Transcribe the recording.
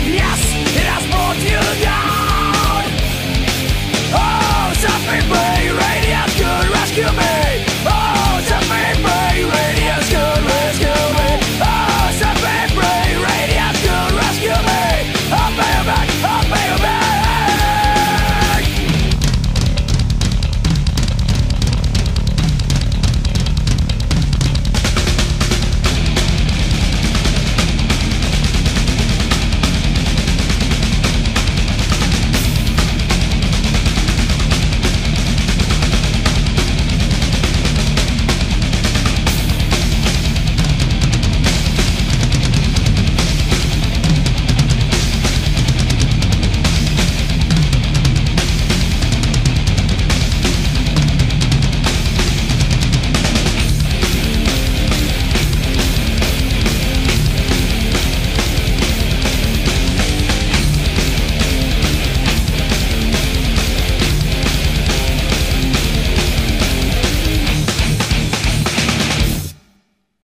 Yes!